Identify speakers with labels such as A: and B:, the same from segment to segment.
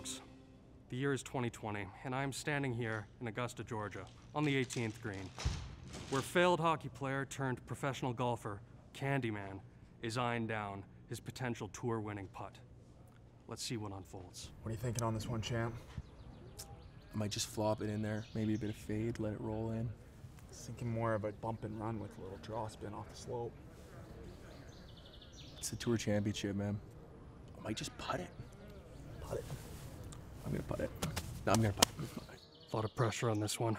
A: folks. The year is 2020, and I am standing here in Augusta, Georgia, on the 18th green, where failed hockey player turned professional golfer, Candyman, is eyeing down his potential tour winning putt. Let's see what unfolds.
B: What are you thinking on this one, champ?
C: I might just flop it in there, maybe a bit of fade, let it roll in.
B: Thinking more of a bump and run with a little draw spin off the slope.
C: It's the tour championship, man. I might just putt it.
B: Putt it.
C: I'm gonna putt it. No, I'm gonna putt it.
A: A lot of pressure on this one.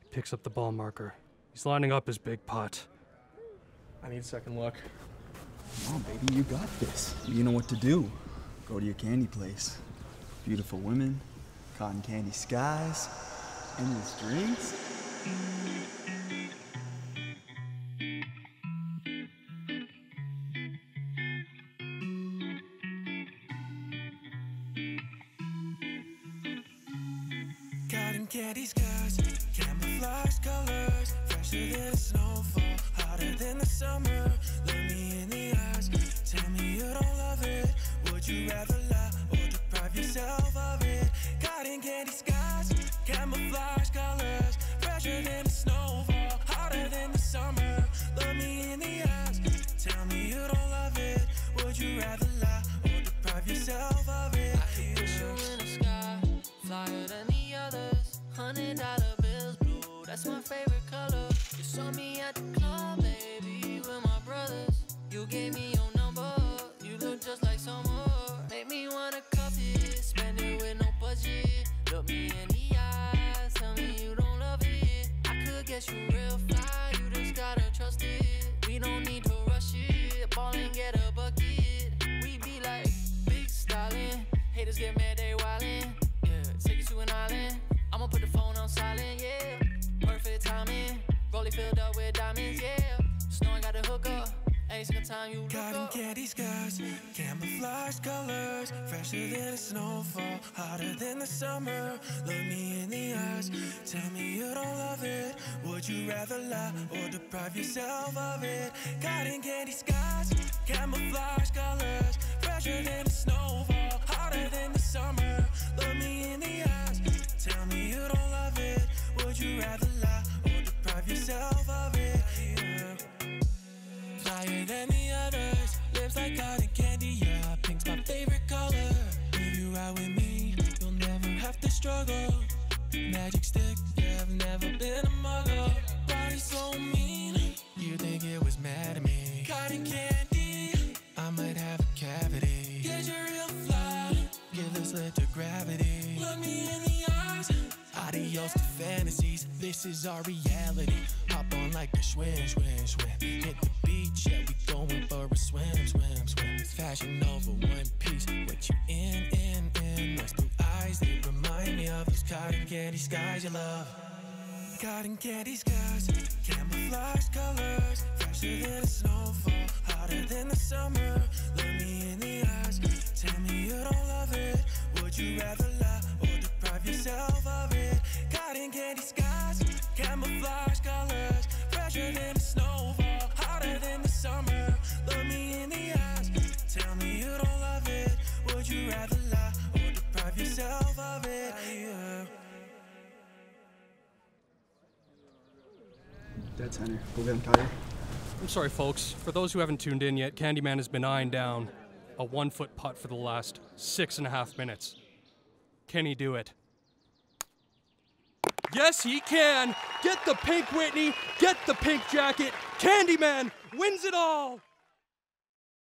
A: He picks up the ball marker. He's lining up his big putt.
C: I need a second look.
D: Come on, baby, you got this. You know what to do. Go to your candy place. Beautiful women, cotton candy skies, endless drinks.
E: Candy skies, camouflage colors, fresher
F: saw me at the club, baby, with my brothers. You gave me your number, you look just like summer. Make me wanna cuff it, spend it with no budget. Look me in the eyes, tell me you don't love it. I could get you real fly, you just gotta trust it. We don't need time you look
E: Cotton
F: up.
E: candy skies, camouflage colors, fresher than a snowfall, hotter than the summer. Look me in the eyes, tell me you don't love it. Would you rather lie or deprive yourself of it? Cotton candy skies, camouflage colors, the others, lips like cotton candy, yeah. Pink's my favorite color. If you ride with me, you'll never have to struggle. Magic stick, yeah, I've never been a muggle. Body so mean, you think it was mad at me. Cotton candy, I might have a cavity. Get your real fly, give this lip to gravity. Look me in the eyes. Adios to fantasies, this is our reality. Hop on like swim, swim, swim. Hit the beach, yeah, we going for a swim, swim, swim. Fashion over one piece, what you in, in, in. Those blue eyes, they remind me of those cotton candy skies you love. Cotton candy skies, camouflage colors, fresher than a snowfall, hotter than the summer. Look me in the eyes, tell me you don't love it. Would you rather summer. Look me in the eyes, tell me you don't love it. Would you rather lie or deprive yourself of it? Yeah.
D: Dead center. Go get him, Tyler.
A: I'm sorry, folks. For those who haven't tuned in yet, Candyman has been eyeing down a one foot putt for the last six and a half minutes. Can he do it? Yes, he can! Get the pink Whitney, get the pink jacket. Candyman wins it all!